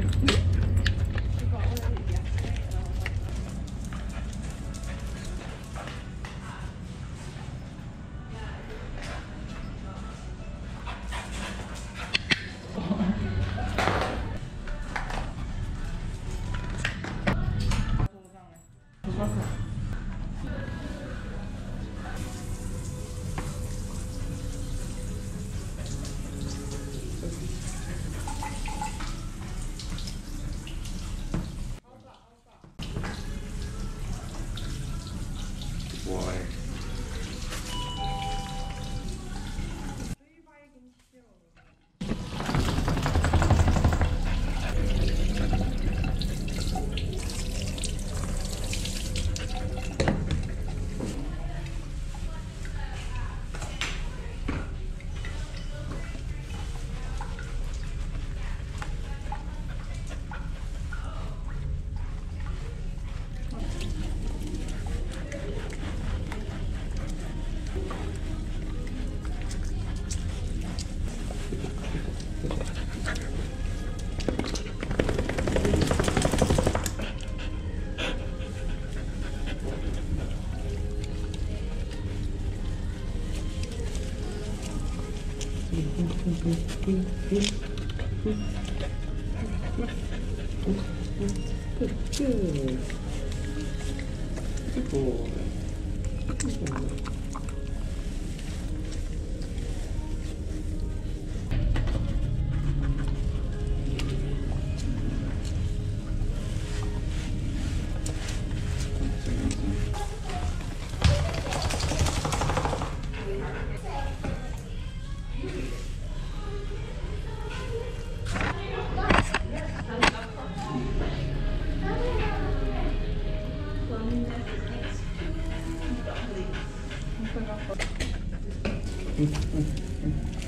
けど Good. Boy. Good boy. 응, 응, 응.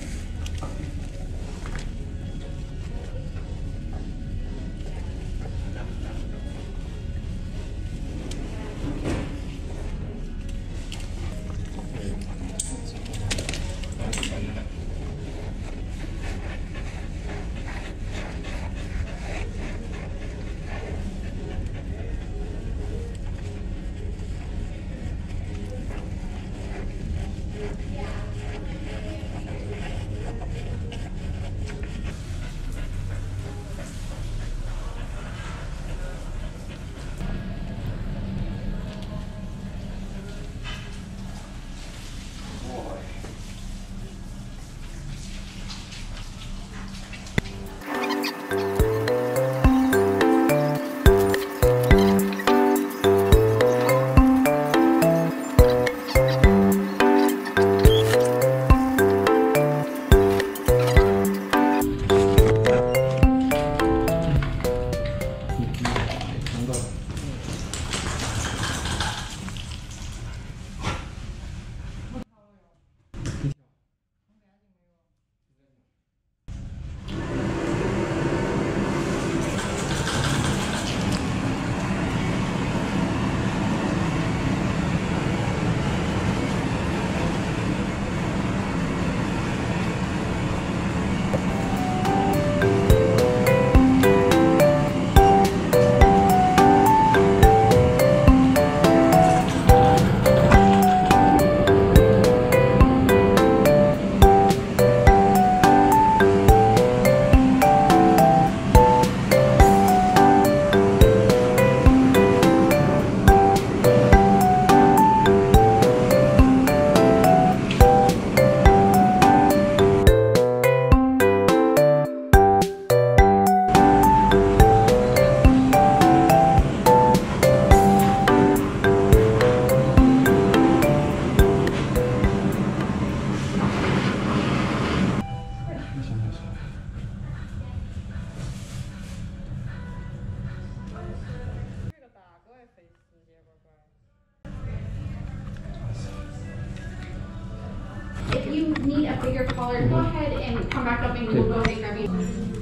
Need a bigger collar, go mm-hmm. ahead and come back up and we'll go ahead and grab you.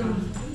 아,